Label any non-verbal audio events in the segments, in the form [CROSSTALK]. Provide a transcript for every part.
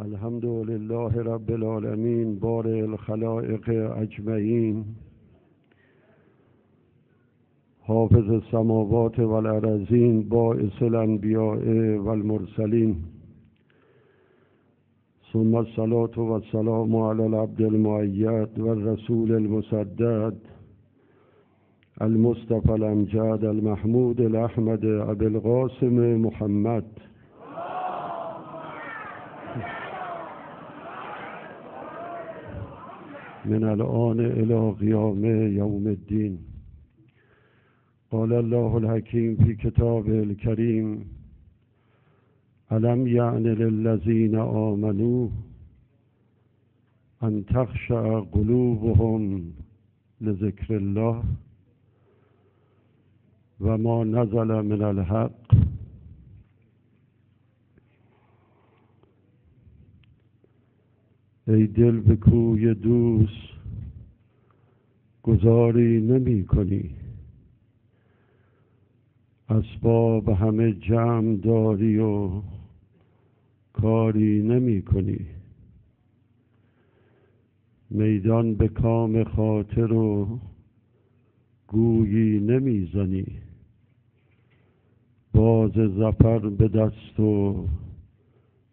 الحمد لله رب العالمين بار الخلائق اجمعین. حافظ السماوات والارضین باعث الانبیاء والمرسلین. ثم الصلاة والسلام على العبد المؤید والرسول المسدد. المصطفى الامجد المحمود الاحمد ابي القاسم محمد. من الان الى قیام یوم الدین قال الله الحکیم فی کتاب الکریم علم یعن للذین آمنوا ان تخشع قلوبهم لذکر الله و ما نزل من الحق؟ ای دل به کوی دوست گذاری نمی کنی. اسباب همه جمع داری و کاری نمی کنی. میدان به کام خاطر و گویی نمی‌زنی باز زفر به دست و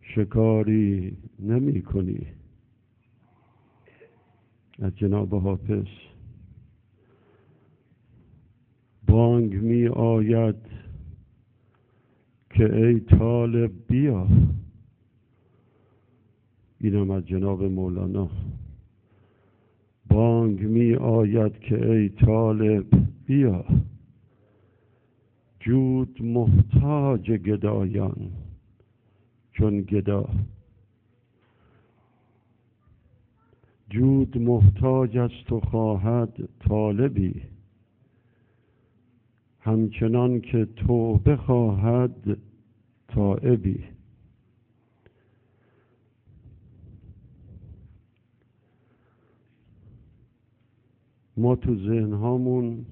شکاری نمی کنی. از جناب حافظ. بانگ می آید که ای طالب بیا. اینم از جناب مولانا. بانگ می آید که ای طالب بیا. جود محتاج گدایان چون گدا. جود محتاج است و خواهد طالبی. همچنان که توبه خواهد تائبی. ما تو ذهن هامون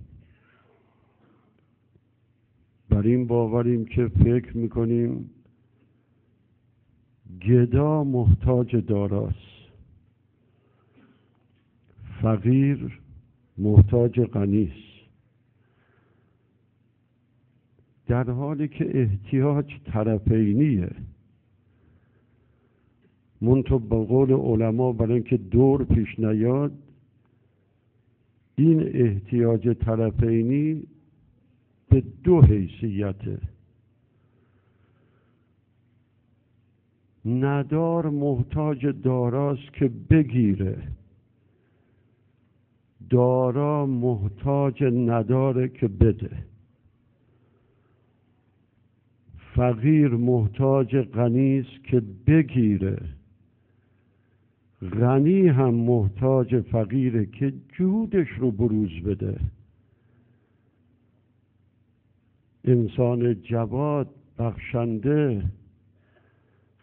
بر این باوریم که فکر می‌کنیم گدا محتاج داراست. فقیر محتاج غنیست در حالی که احتیاج طرفینیه منتو با قول علما برای اینکه دور پیش نیاد این احتیاج طرفینی به دو حیثیته. ندار محتاج داراست که بگیره. دارا محتاج نداره که بده. فقیر محتاج غنی است که بگیره. غنی هم محتاج فقیره که جودش رو بروز بده. انسان جواد بخشنده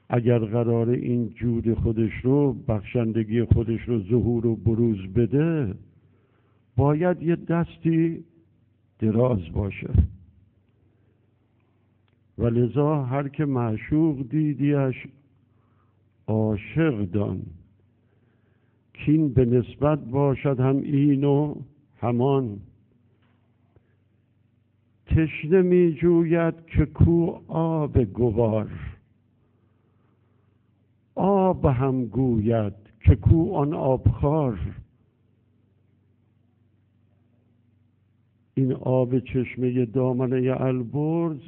اگر قرار این جود خودش رو بخشندگی خودش رو ظهور و بروز بده باید یه دستی دراز باشه. و لذا هر که معشوق دیدیش عاشق دان. کین به نسبت باشد هم این و همان. تشنه می جوید که کو آب گوار. آب هم گوید که کو آن آبخار این آب چشمه دامنه البرز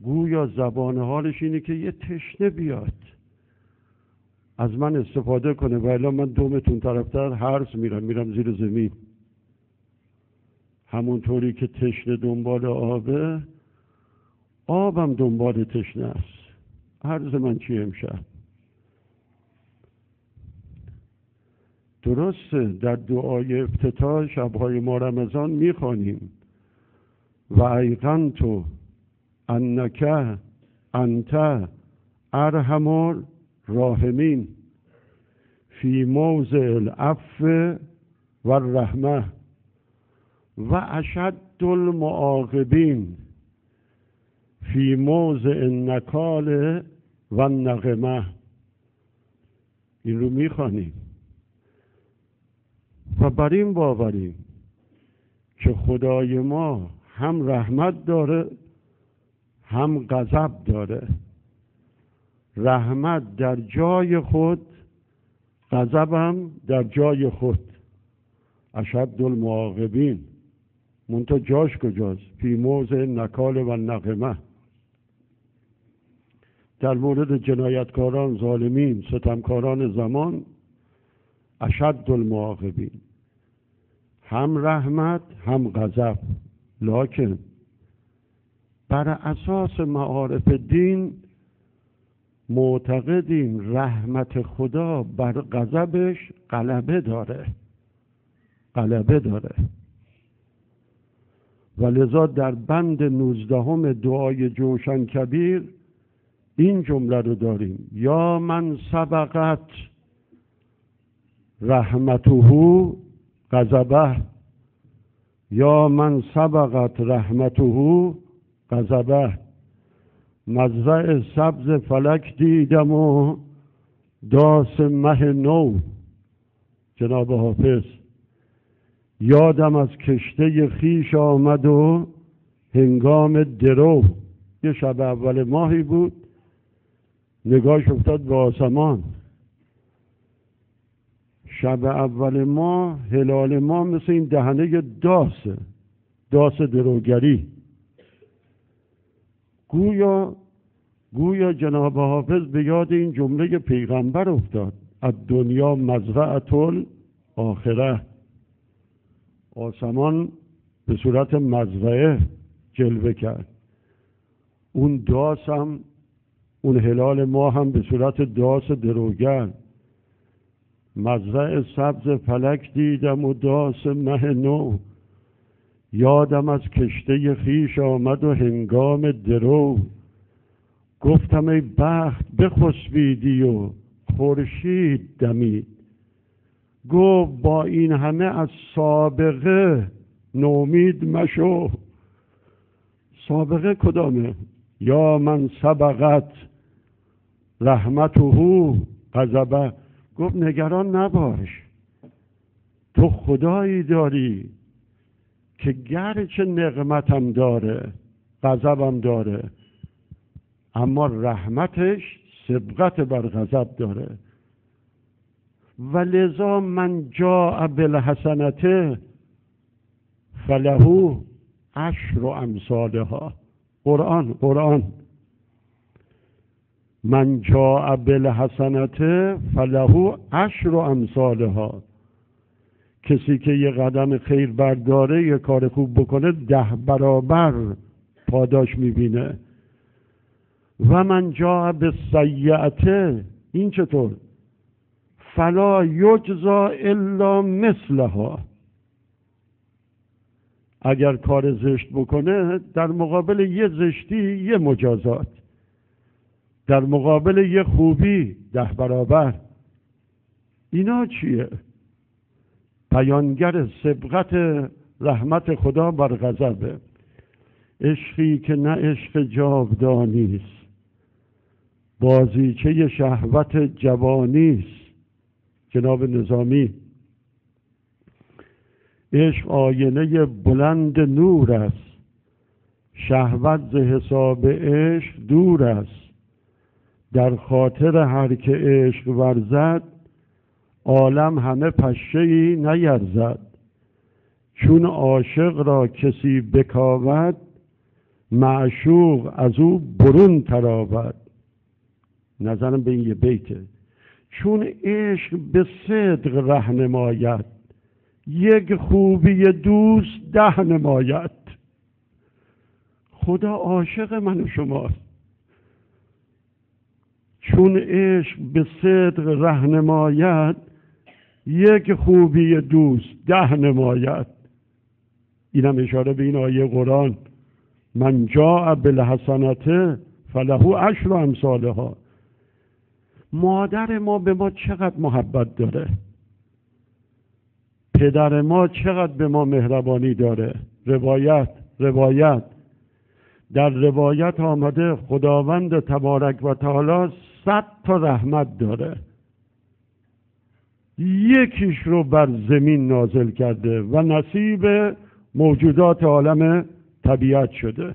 گویا زبان حالش اینه که یه تشنه بیاد. از من استفاده کنه و من دومتون طرفتر هرس میرم میرم زیر زمین. همونطوری که تشنه دنبال آبه آبم دنبال تشنه است. عرض من چی امشب؟ درسته در دعای افتتاح شبهای ما رمضان می‌خوانیم. و ایقنتو انک انت ارحم راهمین فی موضع العفو و الرحمه و اشد المعاقبین فی موضع النکال و نقمه این رو می‌خوانیم. و بر این باوریم که خدای ما هم رحمت داره هم غضب داره. رحمت در جای خود غضبم در جای خود. اشد المعاقبین منتها جاش کجاست؟ فی موضع نکال و نقمه در مورد جنایتکاران ظالمین ستمکاران زمان اشد المعاقبین هم رحمت هم غضب. لکن بر اساس معارف دین معتقدیم رحمت خدا بر غضبش غلبه داره. غلبه داره. و لذا در بند نوزدهم دعای جوشن کبیر این جمله رو داریم. یا من سبقت رحمته غضبه یا من سبقت رحمته غضبه. مزرع سبز فلک دیدم و داس مه نو. جناب حافظ یادم از کشته خیش آمد و هنگام درو. یه شب اول ماهی بود. نگاهش افتاد به آسمان. شب اول ما هلال ما مثل این دهنه داسه داس دروگری. گویا گویا جناب حافظ به یاد این جمله پیغمبر افتاد. از دنیا مزرعه آخره آسمان به صورت مزرعه جلوه کرد. اون داس هم اون هلال ما هم به صورت داس دروگر. مزرع سبز فلک دیدم و داس مه نو. یادم از کشته خیش آمد و هنگام درو. گفتم ای بخت بخسبیدی و خورشید دمید. گفت با این همه از سابقه نومید مشو. سابقه کدامه؟ یا من سبقت رحمته غضبه گفت نگران نباش. تو خدایی داری که گرچه نقمتم داره غضبم داره اما رحمتش سبقت بر غضب داره. و لذا من جا بالحسنته فلهو عشر امثالها. قرآن قرآن. من جا بالحسنته فلهو عشر امثالها. کسی که یه قدم خیر برداره یه کار خوب بکنه ده برابر پاداش می‌بینه. و من جا به سیعته این چطور؟ فلا یجزا الا مثلها. اگر کار زشت بکنه در مقابل یه زشتی یه مجازات. در مقابل یه خوبی ده برابر. اینا چیه؟ بیانگر سبقت رحمت خدا بر غضبه. عشقی که نه عشق جاودانی است. بازیچه شهوت جوانی است. جناب نظامی. عشق آینه بلند نور است. شهوت ز حساب عشق دور است. در خاطر هر که عشق ورزد عالم همه پشه ای نیرزد. چون عاشق را کسی بکاود معشوق از او برون تراود نظرم به این یه بیته. چون عشق به صدق رهنماید یک خوبی دوست ده نماید. خدا عاشق من و شماست. چون عشق به صدق رهنماید یک خوبی دوست ده نماید. اینم اشاره به این آیه قرآن. من جا بالحسنته فلهو عشر امثالها. مادر ما به ما چقدر محبت داره؟ پدر ما چقدر به ما مهربانی داره؟ روایت روایت. در روایت آمده خداوند تبارک و تعالی صد تا رحمت داره. یکیش رو بر زمین نازل کرده و نصیب موجودات عالم طبیعت شده.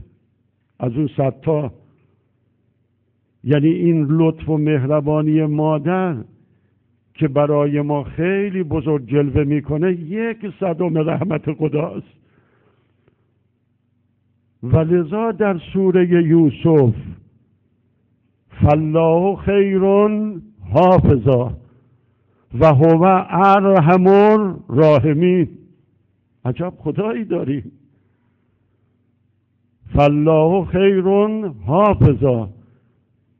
از اون صد تا یعنی این لطف و مهربانی مادر که برای ما خیلی بزرگ جلوه می‌کنه یک صدم رحمت خداست. و لذا در سوره یوسف فالله خیر حافظا و هو ارحم راهمین عجب خدایی داریم. فالله خیر حافظا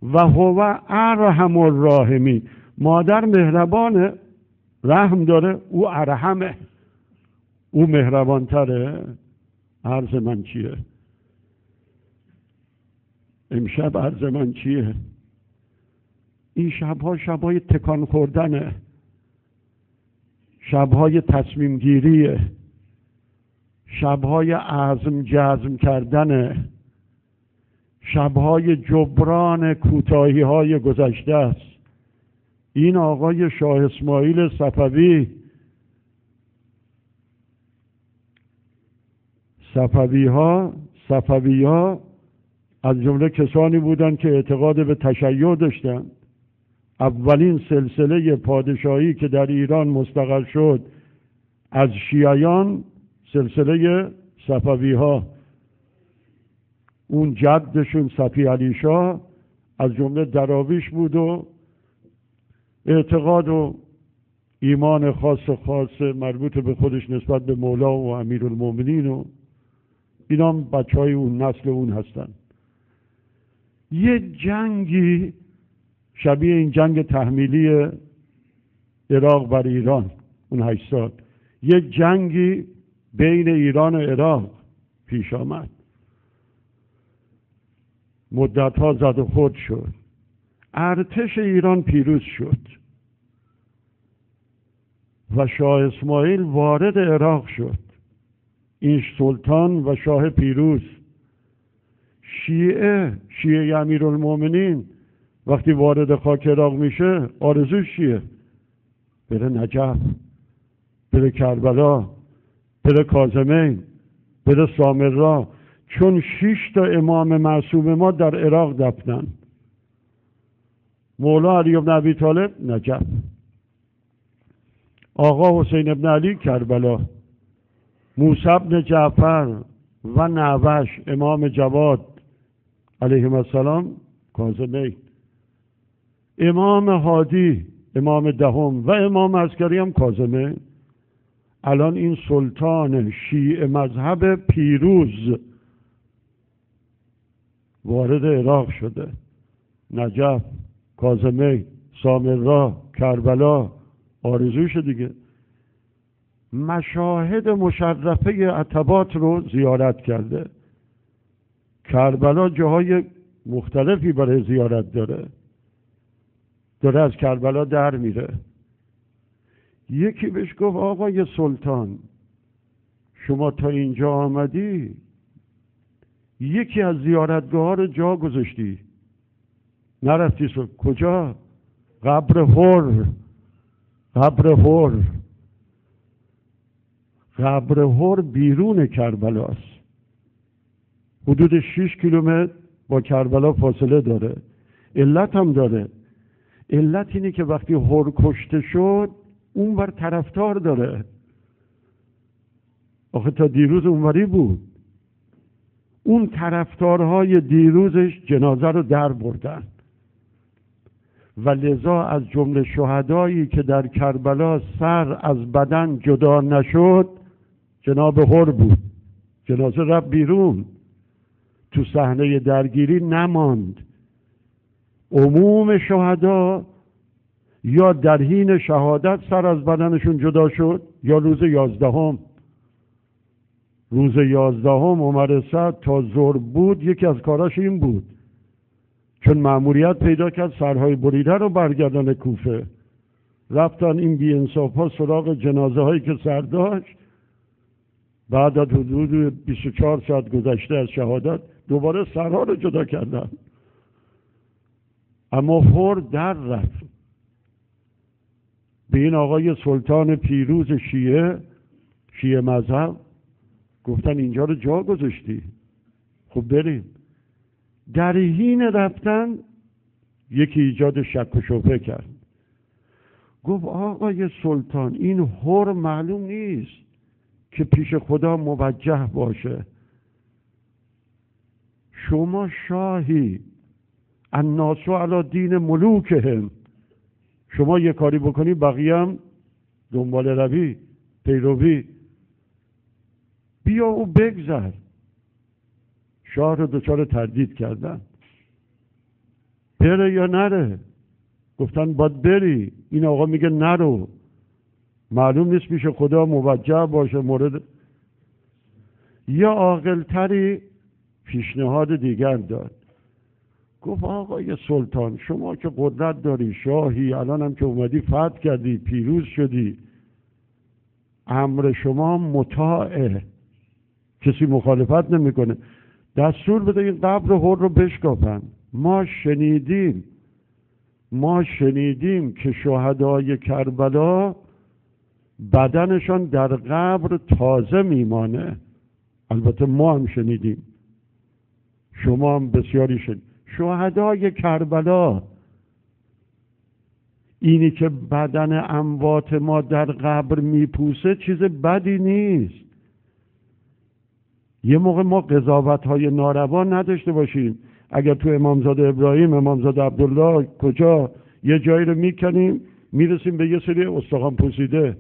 و هو ارحم الراحمین مادر مهربانه رحم داره او ارحمه. او مهربانتره. عرض من چیه؟ امشب عرض من چیه؟ این شبها شبهای تکان خوردنه. شبهای تصمیم گیریه شبهای عزم جزم کردنه. شبهای جبران کوتاهی های گذشته است. این آقای شاه اسماعیل صفوی صفوی ها صفوی ها از جمله کسانی بودند که اعتقاد به تشیع داشتند. اولین سلسله پادشاهی که در ایران مستقر شد از شیعیان سلسله صفوی ها اون جدشون صفی علی شاه از جمله دراویش بود و اعتقاد و ایمان خاص خاص مربوط به خودش نسبت به مولا و امیر المومنین و اینا بچه اون نسل اون هستن یه جنگی شبیه این جنگ تحمیلی عراق بر ایران اون هشت سال یه جنگی بین ایران و عراق پیش آمد. مدت ها زد و خود شد. ارتش ایران پیروز شد. و شاه اسماعیل وارد عراق شد. این سلطان و شاه پیروز شیعه شیعه امیر المومنین وقتی وارد خاک عراق میشه آرزوش چیه؟ بره نجف بره کربلا بره کازمین بره سامرا. چون شش تا امام معصوم ما در عراق دفنن. مولا علی ابن ابی طالب نجف. آقا حسین ابن علی کربلا. موسی ابن جعفر و نوش امام جواد. علیهم السلام کازمین امام هادی امام دهم و امام عسکری هم کازمه الان این سلطان شیعه مذهب پیروز وارد عراق شده. نجف کازمه سامرا کربلا آرزوش دیگه. مشاهد مشرفه عتبات رو زیارت کرده. کربلا جاهای مختلفی برای زیارت داره. داره از کربلا در میره. یکی بهش گفت آقای سلطان شما تا اینجا آمدی؟ یکی از زیارتگاه ها رو جا گذاشتی. نرفتی سو کجا؟ قبر هر قبر هر قبر هر بیرون کربلاست. حدود 6 کیلومتر با کربلا فاصله داره. علت هم داره. علت اینه که وقتی هر کشته شد اون بر طرفدار داره. آخه تا دیروز اونوری بود. اون طرفدارهای دیروزش جنازه رو در بردن. و لذا از جمله شهدایی که در کربلا سر از بدن جدا نشد جناب هر بود. جنازه رفت بیرون. تو صحنه درگیری نماند. عموم شهدا یا در حین شهادت سر از بدنشون جدا شد یا روز یازدهم. روز یازدهم عمر سعد تا زور بود یکی از کاراش این بود. چون مأموریت پیدا کرد سرهای بریده رو برگردان کوفه. رفتن این بی ها سراغ جنازه هایی که سر داشت. بعد از حدود 24 ساعت گذشته از شهادت دوباره سرها رو جدا کردن. اما هر در رفت. به این آقای سلطان پیروز شیعه شیعه مذهب گفتن اینجا رو جا گذاشتی. خب بریم. در حین رفتن یکی ایجاد شک و شبه کرد. گفت آقای سلطان این هر معلوم نیست که پیش خدا موجه باشه. شما شاهی الناسو علا دین ملوکهم. شما یه کاری بکنی بقیه هم دنبال روی پیروی. بیا او بگذر. شاه رو دچار تردید کردن. بره یا نره؟ گفتن باید بری. این آقا میگه نرو. معلوم نیست میشه خدا موجه باشه مورد. یا عاقلتری پیشنهاد دیگر داد. گفت آقای سلطان شما که قدرت داری شاهی الان هم که اومدی فتح کردی پیروز شدی. امر شما مطاعه. کسی مخالفت نمی‌کنه. دستور بده این قبر هر رو بشکافن. ما شنیدیم. ما شنیدیم که شهدای کربلا بدنشان در قبر تازه میمانه. البته ما هم شنیدیم. شما هم بسیاری شنید شهدای کربلا. اینی که بدن اموات ما در قبر میپوسه چیز بدی نیست. یه موقع ما قضاوت های ناروا نداشته باشیم. اگر تو امامزاده ابراهیم امامزاده عبدالله کجا؟ یه جایی رو می‌کنیم می‌رسیم به یه سری استخوان پوسیده.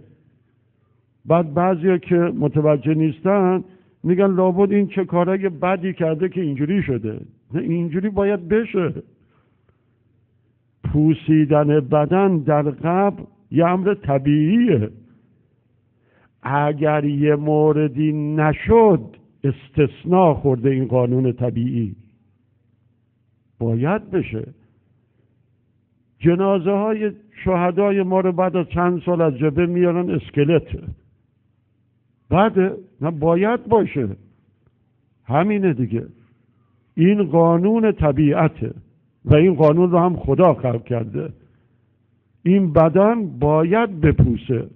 بعد بعضیا که متوجه نیستن میگن لابد این چه کارای بدی کرده که اینجوری شده. نه اینجوری باید بشه. پوسیدن بدن در قبل یه امر طبیعیه. اگر یه موردی نشد استثناء خورده این قانون طبیعی. باید بشه. جنازه های شهدای ما رو بعد از چند سال از جبه میارن اسکلته بعد نه باید باشه. همینه دیگه. این قانون طبیعته و این قانون رو هم خدا خلق کرده. این بدن باید بپوسه.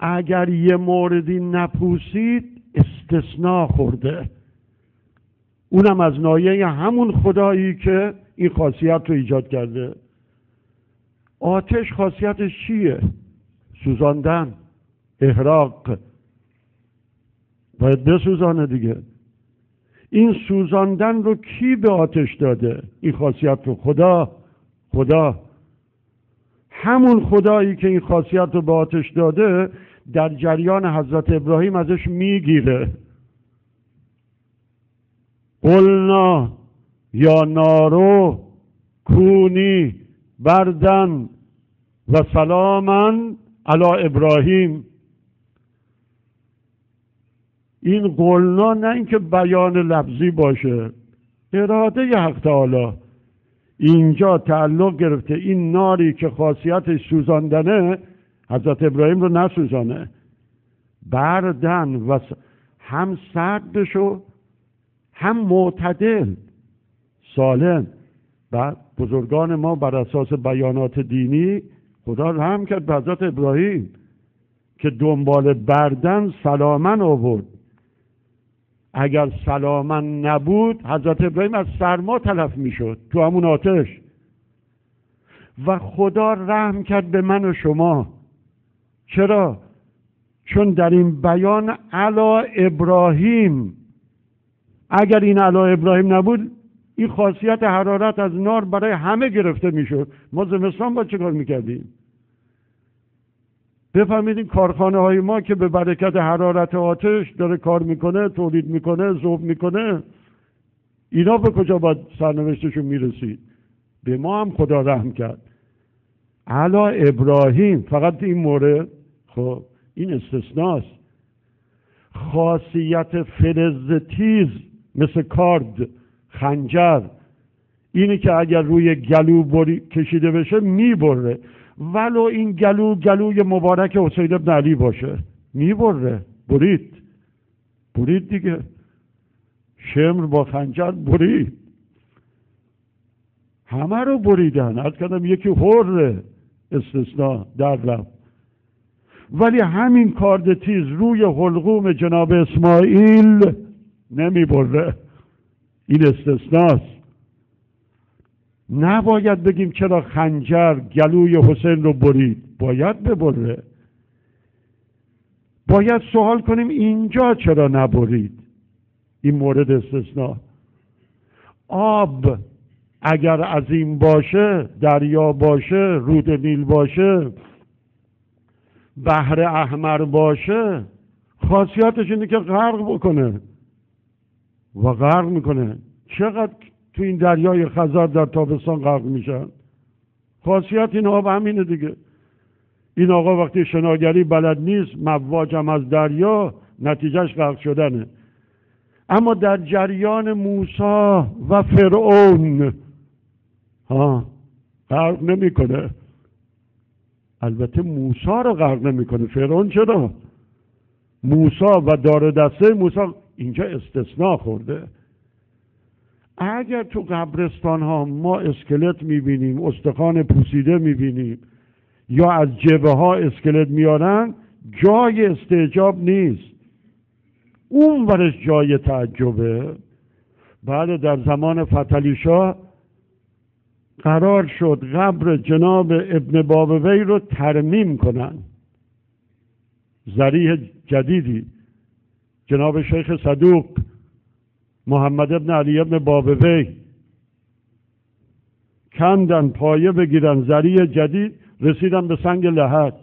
اگر یه موردی نپوسید استثناء خورده. اونم از نایه همون خدایی که این خاصیت رو ایجاد کرده. آتش خاصیتش چیه؟ سوزاندن. احراق. باید بسوزانه دیگه. این سوزاندن رو کی به آتش داده؟ این خاصیت رو خدا. خدا. همون خدایی که این خاصیت رو به آتش داده در جریان حضرت ابراهیم ازش می‌گیره. قلنا یا نارو کونی بردن و سلامن علی ابراهیم. این قلنا نه اینکه بیان لفظی باشه. اراده حق تعالی. اینجا تعلق گرفته این ناری که خاصیتش سوزاندنه حضرت ابراهیم رو نسوزانه. بردن و هم سرد بشو هم معتدل سالم. و بزرگان ما بر اساس بیانات دینی خدا رحم کرد به حضرت ابراهیم که دنبال بردن سلامن آورد. اگر سلامن نبود حضرت ابراهیم از سرما تلف می‌شد تو همون آتش. و خدا رحم کرد به من و شما. چرا؟ چون در این بیان علا ابراهیم. اگر این علا ابراهیم نبود این خاصیت حرارت از نار برای همه گرفته می‌شد. ما زمستان با چه کار می‌کردیم؟ بفهمید کارخانه های ما که به برکت حرارت آتش داره کار می‌کنه تولید می‌کنه ذوب می‌کنه اینا به کجا باید سرنوشتشون می‌رسید به ما هم خدا رحم کرد. علا ابراهیم فقط این مورد خب این استثناست. خاصیت فلزتیز مثل کارد خنجر اینی که اگر روی گلو بری کشیده بشه می‌بره. ولو این گلو گلوی مبارک حسین ابن علی باشه. می‌بره برید. برید دیگه. شمر با خنجر برید. همه رو بریدن. از کردم یکی حر استثناء در رفت. ولی همین کارد تیز روی حلقوم جناب اسماعیل نمی بره این استثناست نباید بگیم چرا خنجر گلوی حسین رو برید. باید ببره. باید سوال کنیم اینجا چرا نبرید. این مورد استثناء آب اگر عظیم باشه دریا باشه رود نیل باشه بحر احمر باشه خاصیتش اینه که غرق بکنه. و غرق می‌کنه. چقدر تو این دریای خزر در تابستان غرق میشن. خاصیت این آب همینه دیگه. این آقا وقتی شناگری بلد نیست مواجم از دریا نتیجهش غرق شدنه. اما در جریان موسا و فرعون ها غرق نمی‌کنه. البته موسا رو غرق نمی‌کنه. فرعون چرا؟ موسا و دار دسته موسا اینجا استثناء خورده. اگر تو قبرستان ها ما اسکلت می‌بینیم استخوان پوسیده می‌بینیم یا از جبه ها اسکلت میارن جای استعجاب نیست. اون ورش جای تعجبه. بعد در زمان فتلیشا قرار شد قبر جناب ابن بابوی رو ترمیم کنن. زریح جدیدی. جناب شیخ صدوق محمد ابن علی ابن بابوی. کندن پایه بگیرن زریع جدید رسیدن به سنگ لحد.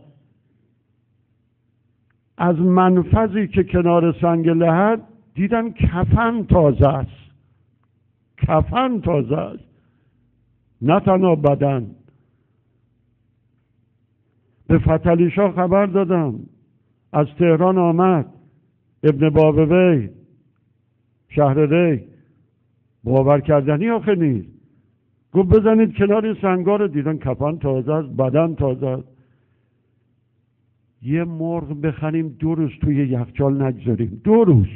از منفذی که کنار سنگ لحد دیدن کفن تازه است. کفن تازه است. نه تنها بدن. به فتلیشا خبر دادم. از تهران آمد. ابن بابوی. شهر ری باور کردنی آخه نیست. گفت بزنید کنار این سنگا رو دیدن کفن تازه است بدن تازه است. یه مرغ بخریم دو روز توی یخچال نگذاریم. دو روز.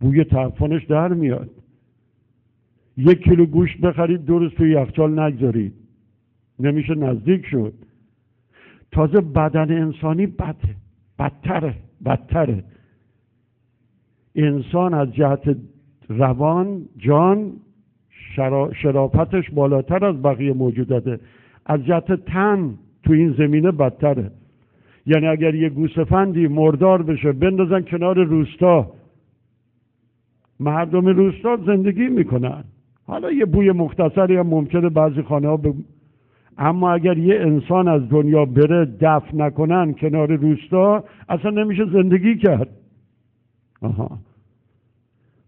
بوی تعفنش در میاد. یک کیلو گوشت بخرید دو روز توی یخچال نگذارید. نمیشه نزدیک شد. تازه بدن انسانی بده. بدتره بدتره. انسان از جهت روان جان شرافتش بالاتر از بقیه موجوداته. از جهت تن تو این زمینه بدتره. یعنی اگر یه گوسفندی مردار بشه بندازن کنار روستا. مردم روستا زندگی می‌کنن. حالا یه بوی مختصری هم ممکنه بعضی خانه ها اما اگر یه انسان از دنیا بره دفن نکنن کنار روستا اصلا نمیشه زندگی کرد. آها.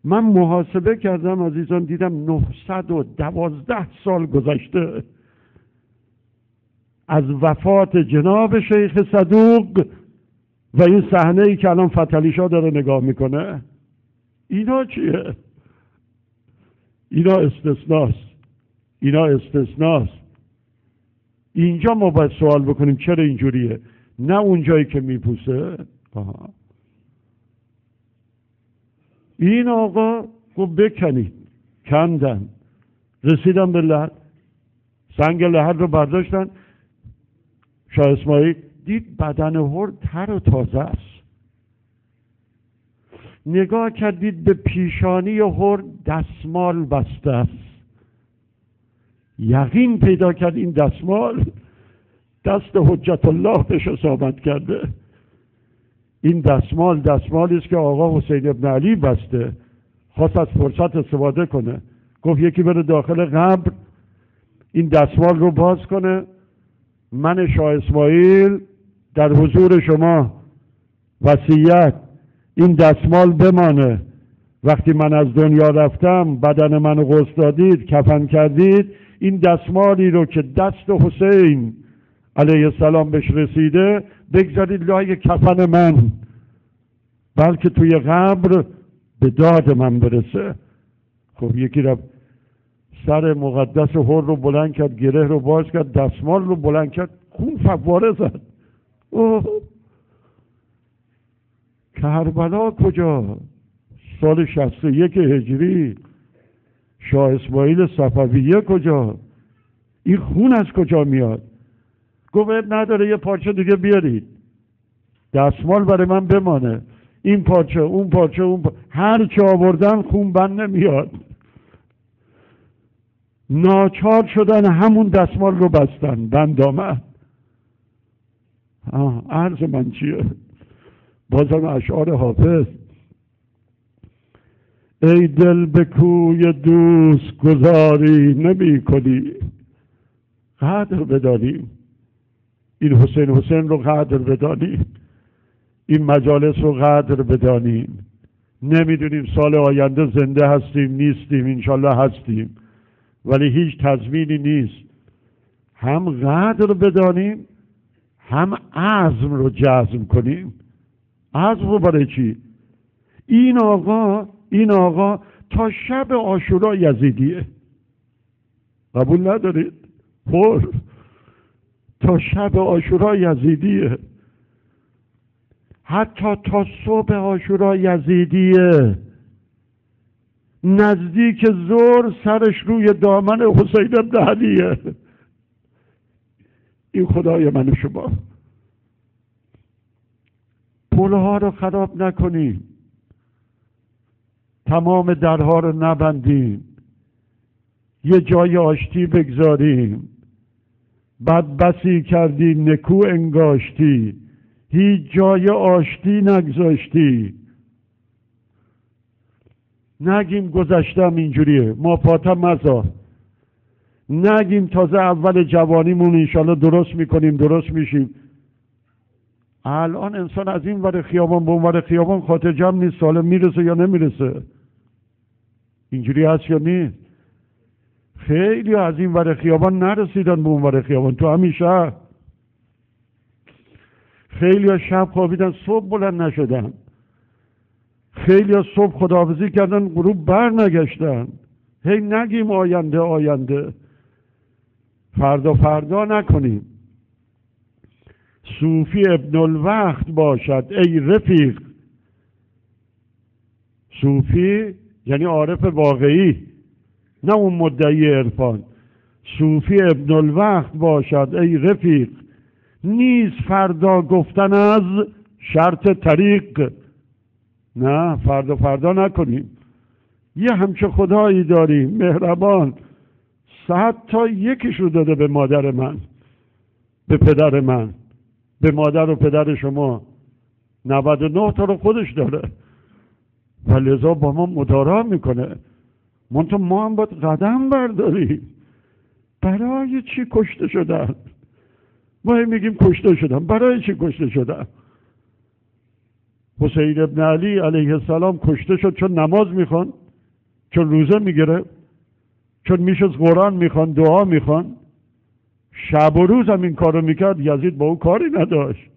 من محاسبه کردم عزیزان دیدم 912 سال گذشته. از وفات جناب شیخ صدوق و این صحنه ای که الان فتلیشا داره نگاه می‌کنه اینا چیه؟ اینا استثناست. اینا استثناست. اینجا ما باید سوال بکنیم چرا اینجوریه؟ نه اونجایی که میپوسه. آها. این آقا گفت بکنید. کندن. رسیدن به لحد. سنگ لحد رو برداشتن. شاه اسماعیل دید بدن هر تر و تازه است. نگاه کردید به پیشانی هر دستمال بسته است. یقین پیدا کرد این دستمال دست حجت الله بهش اصابت کرده. این دستمال دستمالی است که آقا حسین ابن علی بسته خواست از فرصت استفاده کنه. گفت یکی بره داخل قبر این دستمال رو باز کنه. من شاه اسماعیل در حضور شما وصیت این دستمال بمانه. وقتی من از دنیا رفتم بدن منو غسل دادید کفن کردید این دستمالی رو که دست حسین علیه السلام بهش رسیده بگذارید لای کفن من بلکه توی قبر به داد من برسه. خب یکی را سر مقدس هر رو بلند کرد گره رو باز کرد دستمال رو بلند کرد خون فواره زد. اوه. کربلا کجا؟ سال 61 هجری. شاه اسماعیل صفویه کجا؟ این خون از کجا میاد؟ گفت نداره یه پارچه دیگه بیارید. دستمال برای من بمانه. این پارچه اون پارچه اون پارچه. هر چه آوردن خون بند نمیاد. ناچار شدن همون دستمال رو بستن. بند آمد. عرض من چیه؟ بازم اشعار حافظ. ای دل به کوی دوست گذاری نمی کنی. قدر بدانیم این حسین حسین رو قدر بدانیم. این مجالس رو قدر بدانیم. نمی‌دونیم سال آینده زنده هستیم نیستیم انشالله هستیم. ولی هیچ تضمینی نیست. هم قدر بدانیم هم عزم رو جزم کنیم. عزم رو برای چی؟ این آقا این آقا تا شب آشورا یزیدیه. قبول ندارید؟ پر. تا شب آشورا یزیدیه. حتی تا صبح آشورا یزیدیه. نزدیک زور سرش روی دامن حسین ابن علیه. این خدای من شما. پلها رو خراب نکنیم. تمام درها رو نبندیم. یه جای آشتی بگذاریم. بعد بسی کردی نکو انگاشتی هیچ جای آشتی نگذاشتی. نگیم گذشتم اینجوریه. ما پاتم مزار. نگیم تازه اول جوانیمون انشالله درست می‌کنیم درست میشیم. الان انسان از این ور خیابان به اون ور خیابان خاطر جمع نیست ساله می‌رسه یا نمی‌رسه. اینجوری هست یا نیست؟ خیلی از این ور خیابان نرسیدن به اون ور خیابان. تو همین شهر. خیلی شب خوابیدن صبح بلند نشدن. خیلی صبح خداحافظی کردن غروب بر نگشتن. هی نگیم آینده آینده. فردا فردا نکنیم. صوفی ابن الوقت باشد ای رفیق. صوفی یعنی عارف واقعی. نه اون مدعی عرفان. صوفی ابن الوقت باشد ای رفیق. نیز فردا گفتن از شرط طریق. نه فردا فردا نکنیم. یه همچه خدایی داریم مهربان. صد تا یکیش رو داده به مادر من به پدر من. به مادر و پدر شما. 99 تا رو خودش داره. و لذا با ما مدارا می‌کنه. منتها ما هم باید قدم برداریم. برای چی کشته شدن؟ ما میگیم کشته شدن. برای چی کشته شدن؟ حسین ابن علی علیه السلام کشته شد چون نماز می‌خوان چون روزه می‌گیره چون میشه قرآن می‌خوان دعا می‌خوان. شب و روز هم این کارو می‌کرد یزید با او کاری نداشت.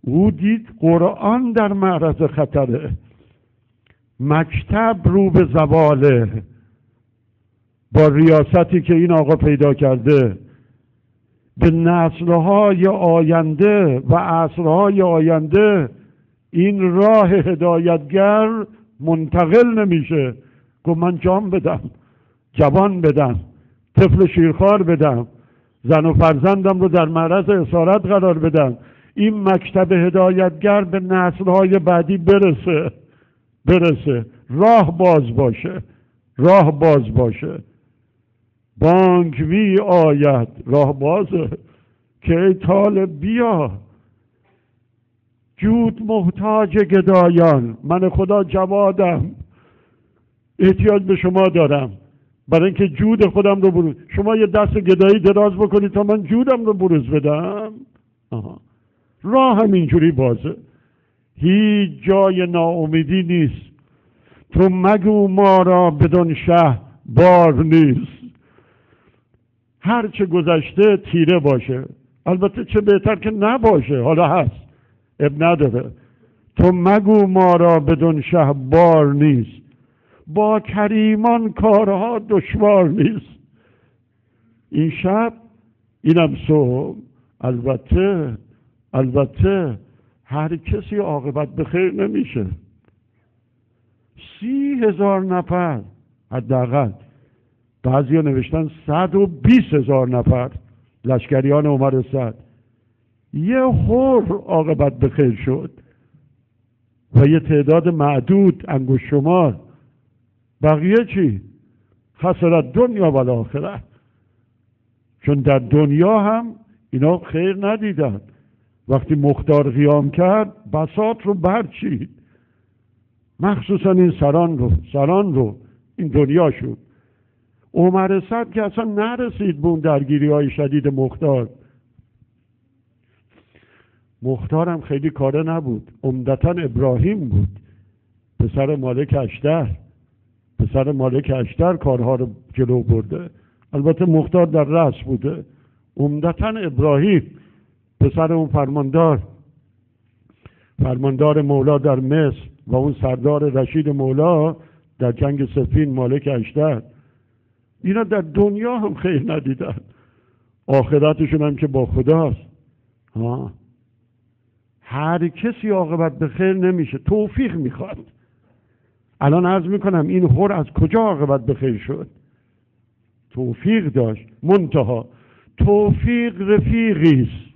او دید قرآن در معرض خطره. مکتب رو به زواله با ریاستی که این آقا پیدا کرده. به نسلهای آینده و عصرهای آینده این راه هدایتگر منتقل نمیشه. گفت من جام بدم جوان بدم طفل شیرخوار بدم زن و فرزندم رو در معرض اسارت قرار بدم. این مکتب هدایتگر به نسلهای بعدی برسه. برسه راه باز باشه راه باز باشه. بانک می آید راه بازه که ای طالب بیا. جود محتاج گدایان من خدا جوادم. احتیاج به شما دارم. برای اینکه جود خودم رو بروز. شما یه دست گدایی دراز بکنید تا من جودم رو بروز بدم. آها. راه هم اینجوری بازه. هیچ جای ناامیدی نیست. تو مگو ما را بدون شه بار نیست. هر چه گذشته تیره باشه. البته چه بهتر که نباشه. حالا هست. اب نداره. تو مگو ما را بدون شه بار نیست. با کریمان کارها دشوار نیست. این شب اینم صبح. البته البته هر کسی عاقبت به خیر نمیشه. سی هزار نفر حداقل بعضی ها نوشتن صد و بیس هزار نفر لشکریان عمر صد. یه خور عاقبت به خیر شد و یه تعداد معدود انگوش شمار. بقیه چی؟ خسرت دنیا و آخره چون در دنیا هم اینا خیر ندیدن. وقتی مختار قیام کرد بسات رو برچید. مخصوصا این سران رو سران رو این دنیا شد عمر صد که اصلا نرسید به اون درگیری های شدید مختار. مختارم خیلی کاره نبود. عمدتا ابراهیم بود. پسر مالک اشتر. پسر مالک اشتر کارها رو جلو برده. البته مختار در رأس بوده. عمدتا ابراهیم. پسر اون فرماندار فرماندار مولا در مصر و اون سردار رشید مولا در جنگ سفین مالک اشتر اینا در دنیا هم خیر ندیدن. آخرتشون هم که با خداست. ها؟ هر کسی عاقبت به خیر نمیشه توفیق می‌خواد. الان عرض می‌کنم این هور از کجا عاقبت به خیر شد؟ توفیق داشت منتها. توفیق رفیقی است.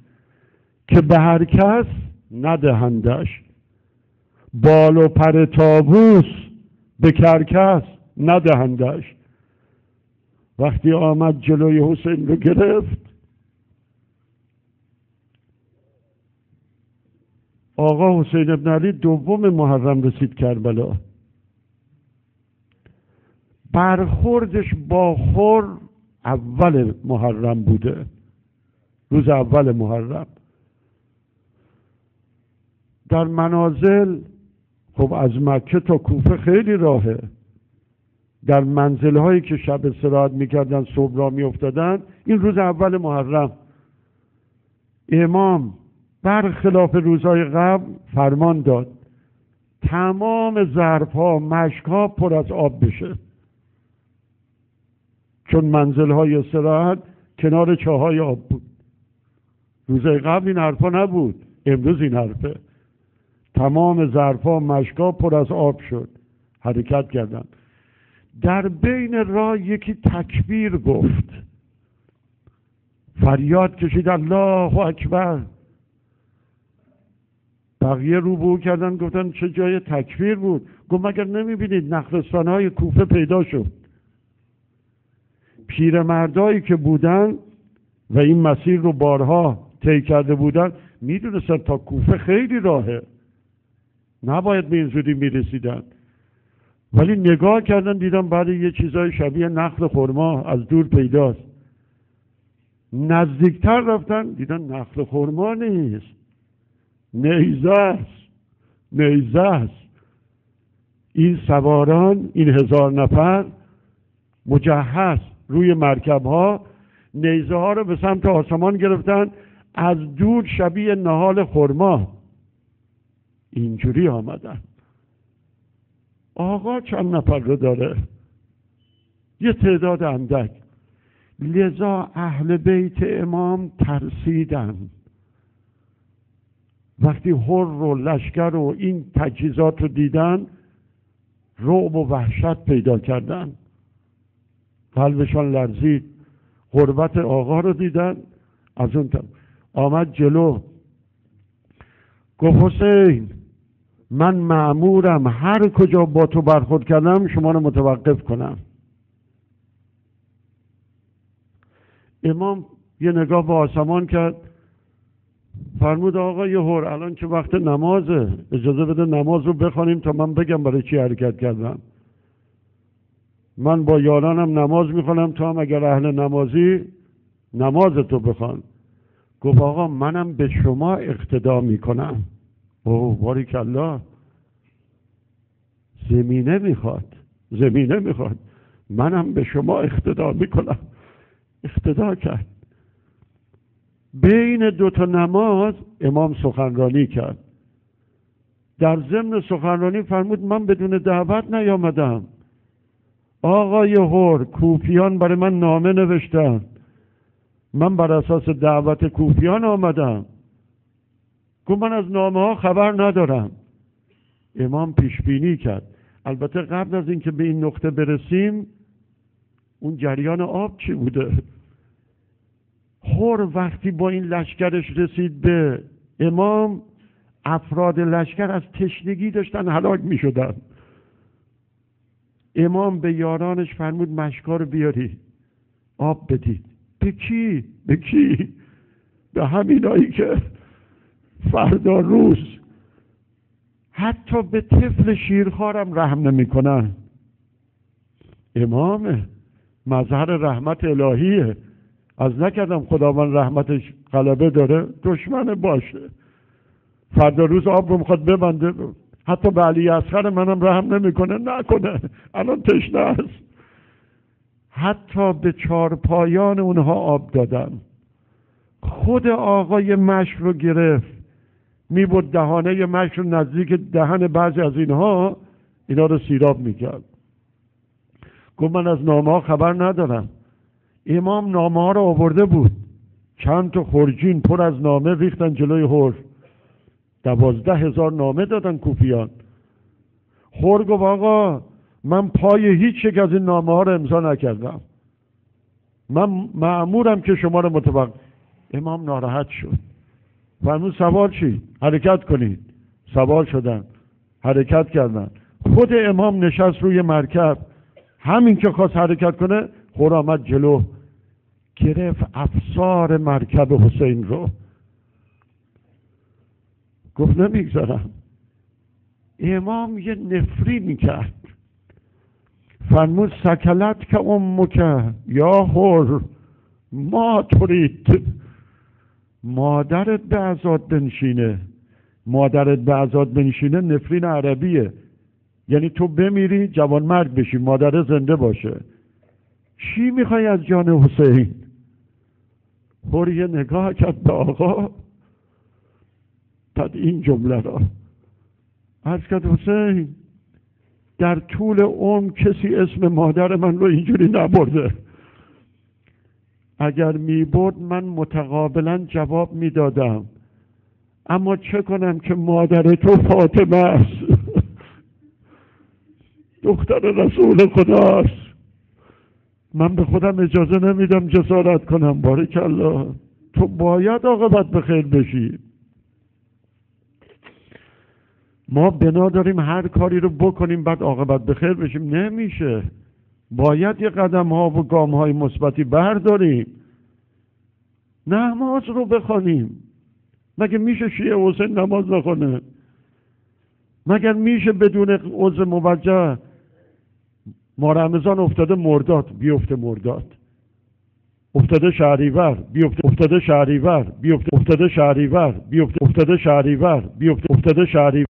که به هر کس ندهندش. بال و پر تابوس به کرکس ندهندش. وقتی آمد جلوی حسین رو گرفت آقا حسین ابن علی دوم محرم رسید کربلا. برخوردش با خور اول محرم بوده روز اول محرم. در منازل خب از مکه تا کوفه خیلی راهه. در منزل هایی که شب استراحت می‌کردن صبح را میافتادن این روز اول محرم. امام برخلاف روزهای قبل فرمان داد. تمام ظرف ها مشک ها پر از آب بشه. چون منزل های استراحت کنار چاهای آب بود. روزهای قبل این حرفا نبود. امروز این حرفه. تمام ظرف ها مشک ها پر از آب شد. حرکت کردن. در بین راه یکی تکبیر گفت. فریاد کشید الله اکبر. بقیه رو به کردن گفتن چه جای تکبیر بود؟ گفت مگر نمی‌بینید نخلستان های کوفه پیدا شد؟ پیرمردایی که بودن و این مسیر رو بارها طی کرده بودن می‌دونستن تا کوفه خیلی راهه. نباید به این زودی می‌رسیدن. ولی نگاه کردن دیدم بعد یه چیزای شبیه نخل خورما از دور پیداست. نزدیکتر رفتن دیدن نخل خورما نیست. نیزه است نیزه است این سواران این هزار نفر مجهز روی مرکب ها نیزه ها رو به سمت آسمان گرفتن. از دور شبیه نهال خرما. اینجوری آمدن. آقا چند نفر رو داره؟ یه تعداد اندک. لذا اهل بیت امام ترسیدن. وقتی هر و لشکر و این تجهیزات رو دیدن رعب و وحشت پیدا کردن. قلبشان لرزید. غربت آقا رو دیدن. از اون آمد جلو. گفت حسین من معمورم هر کجا با تو برخورد کردم شما رو متوقف کنم. امام یه نگاه به آسمان کرد. فرمود آقا یه هور الان که وقت نمازه؟ اجازه بده نماز رو بخوانیم تا من بگم برای چی حرکت کردم. من با یارانم نماز می‌خوانم تو هم اگر اهل نمازی نماز تو بخوان. گفت آقا منم به شما اقتدا می‌کنم. باریک الله زمینه می‌خواد زمینه می‌خواد. منم به شما اقتدا می‌کنم. اقتدا کرد. بین دو تا نماز امام سخنرانی کرد. در ضمن سخنرانی فرمود من بدون دعوت نیامدم. آقای هور کوفیان برای من نامه نوشتن. من بر اساس دعوت کوفیان آمدم. گفت من از نامه ها خبر ندارم. امام پیش بینی کرد. البته قبل از اینکه به این نقطه برسیم اون جریان آب چی بوده؟ خور وقتی با این لشکرش رسید به امام افراد لشکر از تشنگی داشتن هلاک می شدن امام به یارانش فرمود مشکا رو بیاری. آب بدید. به کی؟ به کی؟ به همینایی که فردا روز. حتی به طفل شیرخوارم رحم نمی‌کنن. امام مظهر رحمت الهیه. از نکردم خداوند رحمتش غلبه داره دشمن باشه. فردا روز آب رو می‌خواد ببنده. حتی به علی اصغر منم رحم نمی‌کنه. نکنه. الان تشنه است. حتی به چارپایان اونها آب دادن. خود آقای مش رو گرفت. می‌برد دهانه مش نزدیک دهن بعضی از اینها اینا رو سیراب می‌کرد. گفت من از نامه ها خبر ندارم. امام نامه ها رو آورده بود. چند تا خورجین پر از نامه ریختن جلوی هور دوازده هزار نامه دادن کوفیان. خور گفت آقا من پای هیچ یک از این نامه ها رو امضا نکردم. من معمورم که شما رو متوقع امام ناراحت شد. فرمود سوار چی؟ حرکت کنید سوار شدن. حرکت کردن. خود امام نشست روی مرکب. همین که خواست حرکت کنه خور آمد جلو. گرفت افسار مرکب حسین رو. گفت نمی‌گذارم. امام یه نفری می‌کرد. فرمود سکلت که امک یا هر ما ترید. مادرت به ازاد بنشینه. مادرت به ازاد بنشینه نفرین عربیه. یعنی تو بمیری جوان مرگ بشی مادر زنده باشه. چی می‌خوای از جان حسین؟ یه نگاه کرد به آقا. بعد این جمله را. از کرد حسین در طول عمر کسی اسم مادر من رو اینجوری نبرده. اگر می‌برد من متقابلا جواب می‌دادم اما چه کنم که مادر تو فاطمه است؟ [LAUGHS] دختر رسول خداست من به خودم اجازه نمیدم جسارت کنم. بارک الله. تو باید عاقبت به خیر بشی. ما بنا داریم هر کاری رو بکنیم بعد عاقبت به خیر بشیم. نمیشه. باید یه قدم ها و گام های مثبتی برداریم. نماز رو بخوانیم. مگه میشه شیعه حسین نماز بخونه مگر میشه بدون عضو موجه ما رمضان افتاده مرداد؟ بیفته مرداد. افتاده شهریور بیفته افتاده شهریور بیفته افتاده شهریور بیفته افتاده شهریور بیفته افتاده شهریور.